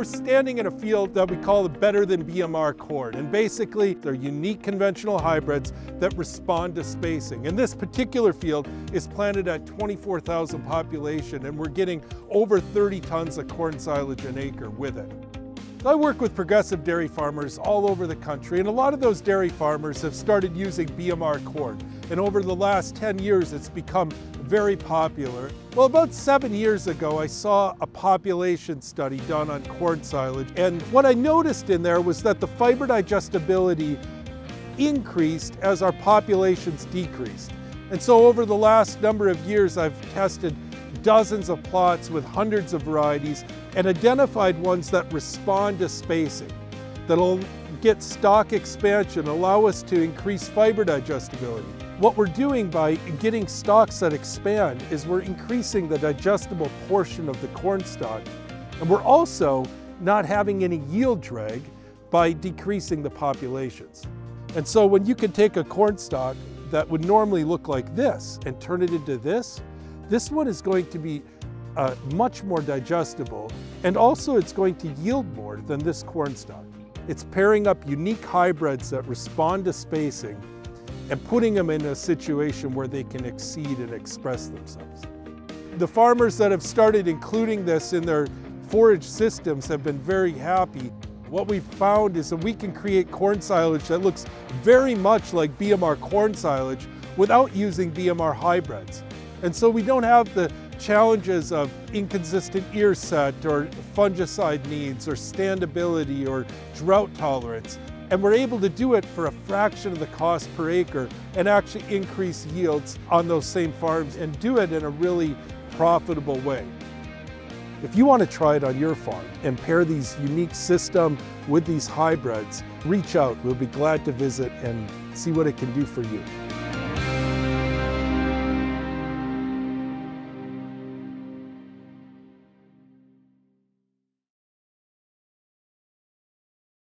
We're standing in a field that we call the Better Than BMR corn. And basically, they're unique conventional hybrids that respond to spacing. And this particular field is planted at 24,000 population, and we're getting over 30 tons of corn silage an acre with it. I work with progressive dairy farmers all over the country, and a lot of those dairy farmers have started using BMR corn. And over the last 10 years, it's become very popular. Well, about seven years ago, I saw a population study done on corn silage, and what I noticed in there was that the fiber digestibility increased as our populations decreased. And so over the last number of years, I've tested dozens of plots with hundreds of varieties and identified ones that respond to spacing, that'll get stalk expansion, allow us to increase fiber digestibility. What we're doing by getting stalks that expand is we're increasing the digestible portion of the corn stalk, and we're also not having any yield drag by decreasing the populations. And so when you can take a corn stalk that would normally look like this and turn it into this, this one is going to be uh, much more digestible and also it's going to yield more than this corn stalk. It's pairing up unique hybrids that respond to spacing and putting them in a situation where they can exceed and express themselves. The farmers that have started including this in their forage systems have been very happy. What we've found is that we can create corn silage that looks very much like BMR corn silage without using BMR hybrids. And so we don't have the challenges of inconsistent ear set or fungicide needs or standability or drought tolerance. And we're able to do it for a fraction of the cost per acre and actually increase yields on those same farms and do it in a really profitable way. If you want to try it on your farm and pair these unique system with these hybrids, reach out. We'll be glad to visit and see what it can do for you.